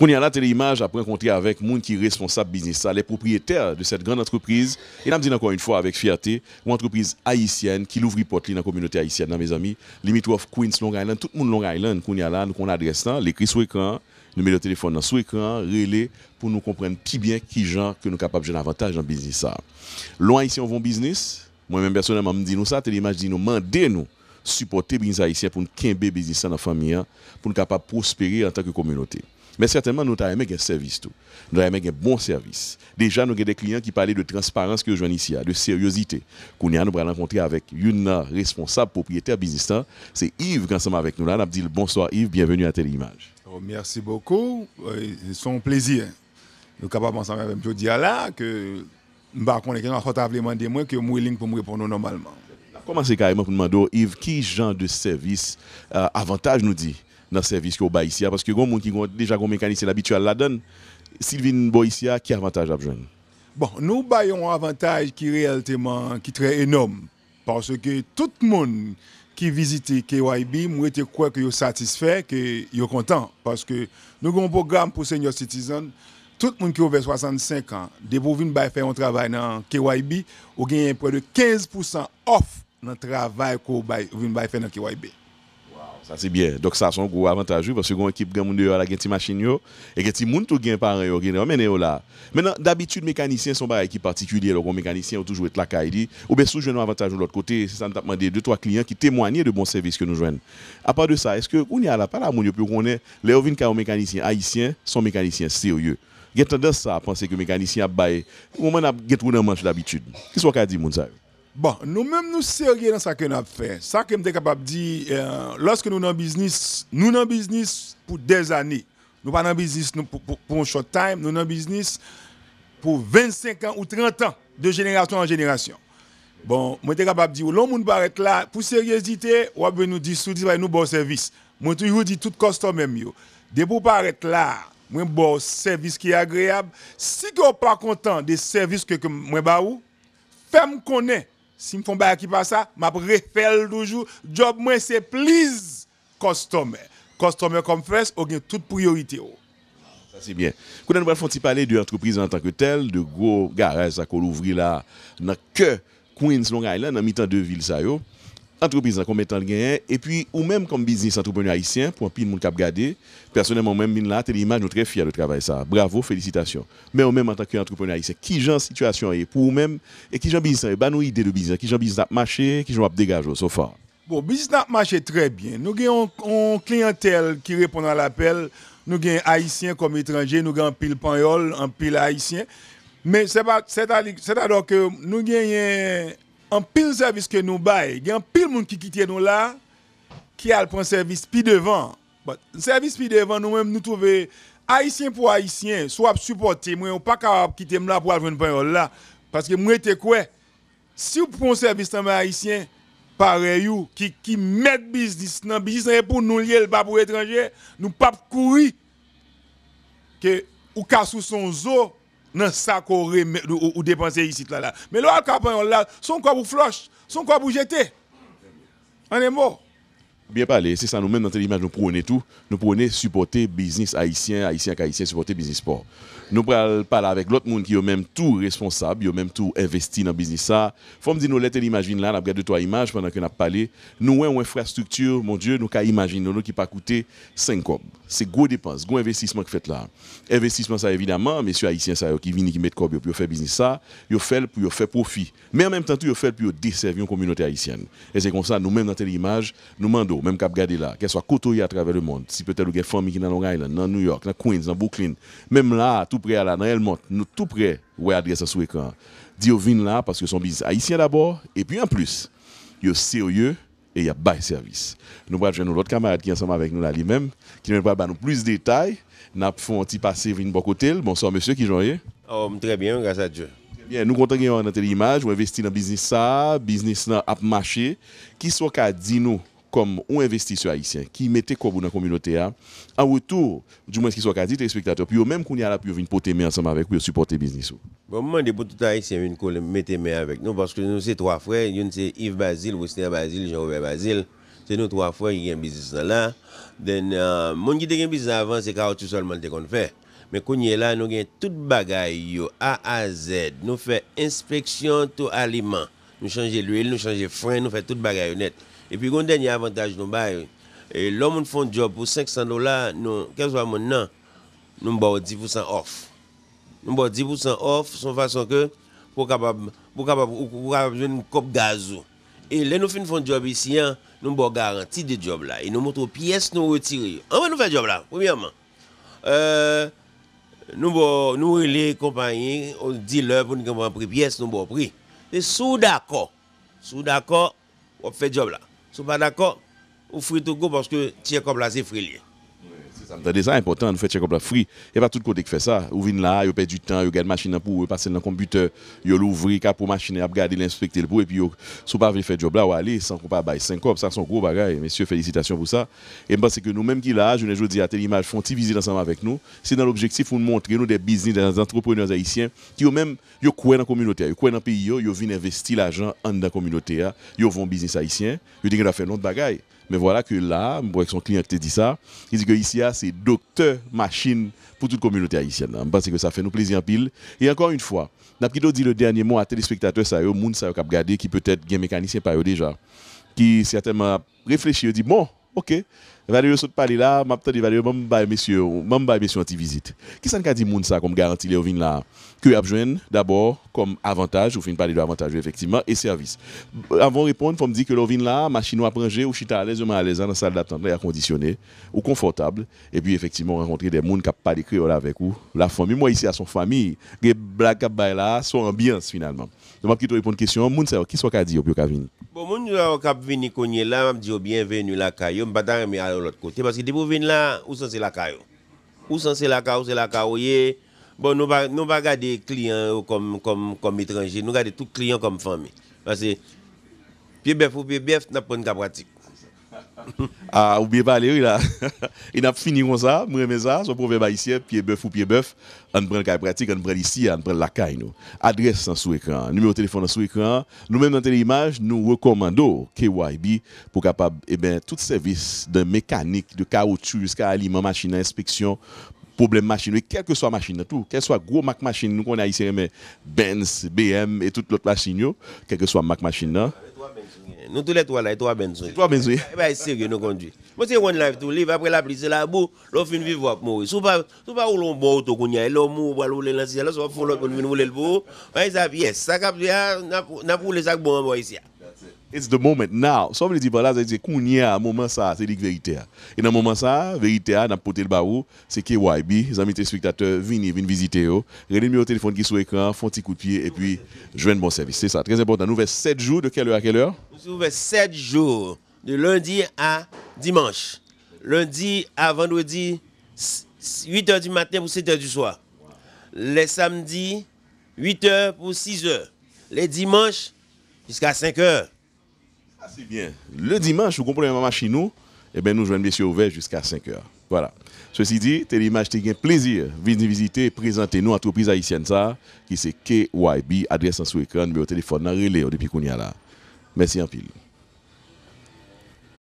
Qu'on y a la téléimage après rencontrer avec monde qui est responsable business, les propriétaires de cette grande entreprise. Et là, me dit encore une fois avec fierté, une entreprise haïtienne qui l'ouvre porte dans la communauté haïtienne, mes amis. Limitrophe Queens, Long Island, tout le monde Long Island, qu'on y a là, adresse là, l'écrit sur écran, numéro de téléphone dans sous écran, relais pour nous comprendre plus bien qui gens que nous capables de avantage dans le business ça. Loin ici on vont business. Moi-même personnellement me dit nous ça, téléimage dit nous mandez nous supporter business haïtien pour nous quimber business dans la famille hein, pour nous capable prospérer en tant que communauté. Mais certainement, nous avons un service tout. Nous avons un bon service. Déjà, nous avons des clients qui parlaient de transparence que je ici, de sérieuxité. Nous rencontrer avec une responsable propriétaire business. C'est Yves qui est ensemble avec nous là. On a dit bonsoir Yves, bienvenue à Téléimage. Oh, merci beaucoup. C'est un plaisir. Nous sommes capables ensemble avec M. là que connaissons pas confortablement de moi que je pour me répondre normalement. Comment c'est carrément pour demander, Yves, qui genre de service, euh, avantage nous dit? Dans le service que vous ici Parce que les gens qui ont déjà un mécanicien habituel la donne, Sylvine Boïsia, qui avantage à besoin Bon, nous avons un avantage qui est réellement qui très énorme. Parce que tout le monde qui visite KYB, moi, je crois que est satisfait, que est content. Parce que nous avons un programme pour senior citizens. Tout le monde qui a ouvert 65 ans, venir faire un travail dans KYB, vous gagnez près de 15% off dans le travail que vous faire dans KYB. Ça c'est bien. Donc ça c'est un gros avantage parce que une équipe gagne dehors la une machine yo et que ti moun tout gagne parents yo gagne emmener là. Maintenant d'habitude mécaniciens sont pas équipe particulier donc mécanicien toujours être la caille ou bien sous jeune avantage de l'autre côté, c'est ça nous demandé deux trois clients qui témoignent de bons services que nous joignent. À part de ça, est-ce que on y a là pas là moun yo peut connaître les vinn ka mécanicien haïtien sont mécaniciens sérieux. Il y a tendance à penser que mécanicien bail moment a get dans manche d'habitude? Qu'est-ce qu'on a dit moun ça? Bon, nous-mêmes, nous sérieux dans ce que nous avons fait. Ça que je suis capable de dire, euh, lorsque nous sommes en business, nous sommes en business pour des années. Nous pas en business pour, un short time, nous sommes en business pour 25 ans ou 30 ans, de génération en génération. Bon, je suis capable de dire, l'homme monde paraît là, pour sérieuxité, on nous dire, nous bon service. Moi, toujours dit tout costaud même. De pour paraître là, moi, bon service qui est agréable. Si vous n'êtes pas content des services que moi, faites-moi connaître si je fais qui passe ça, je refais toujours. Job moi c'est please customer. Customer comme first, toute priorité. Ça c'est bien. Quand on va parler de en tant que telle, de gros garages qu'on ouvre là dans que Queens Long Island en mi-temps de ville ça entreprise comme étant gagné et puis ou même comme business entrepreneur haïtien pour un pile monde cap garder personnellement même là telle image nous très fier de travail ça. Bravo félicitations. Mais ou même en tant qu'entrepreneur haïtien qui genre situation est pour vous même et qui genre business bah nous idée de business qui genre business marché qui genre dégager so far bon business marché très bien. Nous avons une clientèle qui répond à l'appel. Nous avons haïtiens comme étrangers nous avons pile panyol un pile haïtien. Mais c'est pas c'est alors que nous gagnons en pile service que nous baillons, il y a un pile monde qui quitte nous là, qui a le service puis devant. Le service puis devant, nous-mêmes, nous trouvons haïtien pour haïtien, soit supporter, moi, on pas capable quitter là pour avoir une là. Parce que moi, je quoi? Si vous prenez un service dans haïtien, pareil, qui, qui met business dans business pour nous lier, pas pour étranger, nous pas courir que ou casse son zoo sa qu'on ou, dépenser ici là là. Mais là campagne là, son quoi vous flush, son quoi vous jeter. On est mort. Bien parlé, c'est ça nous-mêmes dans l'image nous prenons tout, nous prenons supporter business haïtien, haïtien haïtien supporter business sport. Nous parlons avec l'autre monde qui est même tout responsable, qui même tout investi dans le business ça. Faut me dire nous l'imagine là, on regarde trois images pendant qu'on a parlé. Nous avons une infrastructure, mon Dieu, nous qu'à imaginer nous qui pas coûter 5 cob. C'est gros dépenses, gros investissement que fait là. Investissement ça évidemment, messieurs haïtiens ça qui viennent qui mettent cob pour faire business ça, ils fait pour faire profit. Mais en même temps, ils fait pour desservir une communauté haïtienne. Et c'est comme ça nous même dans telle image, nous demandons même qu'à regarder là, qu'elle soit côtoyée à travers le monde. Si peut-être vous avez famille qui dans Long Island, dans New York, dans Queens, dans Brooklyn, même là tout près à la dans nous tout près ouais adresse sur écran. Dit vin là parce que son business haïtien d'abord et puis en plus, il est sérieux et il y a bas service. Nous allons jouer l'autre camarade qui est ensemble avec nous là lui-même qui nous va nous plus de détails. Nous avons un petit passé vin bon côté. Bonsoir monsieur qui joue Oh, très bien grâce à Dieu. Bien, nous comptons dans notre image, on investit dans le business ça, business là a marché, qui soit qu'à dire nous? comme un investisseur haïtien qui mettait quoi dans la communauté, en retour, du moins ce qui soit dit, les spectateurs, puis eux-mêmes, qu'on y a là, puis ils viennent porter main ensemble avec eux, supporter business. Bon, moi, pour tout haïtien, ils viennent mettre main avec nous, parce que nous, c'est trois frères, une c'est Yves Basile, Wester Basile, Jean-Robert Basile, c'est nous trois frères qui ont un business là. Den, euh, mon qui a un business avant, c'est quand tu seulement te qu'on fait. Men konye la nou gen tout bagay yo A a Z Nou fe inspeksyon tou aliman Nous changeons l'huile, nous changeons frein, nous faisons toute bagaille net. Et puis, un dernier avantage, nous avons et l'homme fait un job pour 500 dollars, nous, quel soit mon nom, nous avons 10% off. Nous avons 10% off, de façon que, pour capable, pour capable, pour capable une coupe gaz. Et là, nous faisons un job ici, hein, nous avons garantie de job là. Et nous montrons pièces nous retirer. On va nous faire job là, premièrement. Euh, nous nous les compagnies, on dit leur pour nous prendre pièces, nous avons prix. E sou d'akor, sou d'akor, wap fe job la. Sou pa d'akor, ou fri tou go, porske tiye kom la se fri liye. C'est ça important, nous faisons check-up la free. Et pas tout le côté qui fait ça. Vous venez là, vous perdez du temps, vous gardez machine pour vous, passez dans le computer, vous l'ouvrez, pour machine, vous regardez l'inspecter pour et puis vous si pas faire job là, vous allez sans qu'on pas bailler 5 cop, ça sont gros bagages. Messieurs, félicitations pour ça. Et je pense que nous-mêmes qui là, je ne dis à telle image, font une visite ensemble avec nous. C'est dans l'objectif de montrer nous des business, des entrepreneurs haïtiens qui ont même, ils croient dans la communauté, ils croient dans le pays, ils viennent investir l'argent dans la communauté, ils vont business haïtien, ils disent qu'ils faire notre bagaille. Mais voilà que là, avec son client qui te dit ça, il dit que ici, c'est docteur machine pour toute communauté haïtienne. Je pense que ça fait nous plaisir en pile. Et encore une fois, n'a dit le dernier mot à téléspectateurs, ça, au monde, ça, qui qui peut-être un mécanicien par eux déjà, qui certainement réfléchit, il dit, bon, ok, Valérie saute parler là, m'a peut-être Valérie même ba monsieur, même ba monsieur anti visite. Qui ça dit moun ça comme garantie les là? Que a d'abord comme avantage ou fin parler de avantage effectivement et service. Avant répondre, faut me dire que l'ovin là, machine à pranger ou chita à l'aise à l'aise dans la salle d'attente, air conditionné ou confortable et puis effectivement rencontrer des moun qui pas de créole avec vous, la famille moi ici à son famille, des blagues là, son ambiance finalement. Donc je vais répondre question, moun ça qui soit qu'a dire au venir. Bon moun qui venir cogner là, m'a dit bienvenue là caillou, m'pas mais l'autre côté parce que depuis venir là, où c'est la caillou. Où c'est la caillou, c'est la caillou Bon, nous ne nous pas garder clients comme, comme, comme étrangers, nous garder tous clients comme famille. Parce que, pied bœuf ou pied bœuf, n'a pas une pratique. ah, oubliez pas Valérie là. Il a fini comme ça, moi mais ça, son proverbe haïtien, pied bœuf ou pied bœuf, on prend le cas pratique, on prend ici, on prend la caille nous. Adresse sous écran, numéro de téléphone sous écran. Nous-mêmes dans l'image, nous recommandons KYB pour capable eh ben tout service de mécanique, de caoutchouc jusqu'à aliment, machine, inspection problème machine, quelle que soit machine, tout, quelle soit gros Mac machine, nous connaissons ici, mais Benz, BM et toute l'autre machine, quelle que soit Mac machine, nous tous les trois là, trois Benz. Trois Benz, oui. Eh bien, sérieux, nous conduisons. Moi, c'est one life to live, après la pluie, c'est la boue, l'on fin vivre pour mourir. Si si pas rouler un bon auto, qu'on y a, l'on mou, ou le ciel, là, soit l'on fin rouler le beau. ça, yes, ça cap, n'a pas roulé ça bon, ici. It's the moment now. Ça veut dire voilà, c'est qu'on y a moment ça, c'est la vérité. Et dans le moment ça, vérité n'a porté le baou, c'est que YB, les amis téléspectateurs, viennent viennent visiter regardez au téléphone qui est sur l'écran, font un petit coup de pied et puis jouer un bon service. C'est ça, très important. Nous faisons 7 jours de quelle heure à quelle heure? Nous faisons 7 jours de lundi à dimanche. Lundi à vendredi 8h du matin pour 7h du soir. Les samedis 8h pour 6h. Les dimanches jusqu'à 5h. Ah, c'est bien. Le dimanche, vous comprenez ma machine, nous, eh bien, nous jouons messieurs ouverts jusqu'à 5 heures. Voilà. Ceci dit, Téléimage, t'es un plaisir de visiter et présenter nous, entreprise haïtienne, ça, qui c'est KYB, adresse en sous écran, numéro de téléphone, relais depuis qu'on y a là. Merci en pile.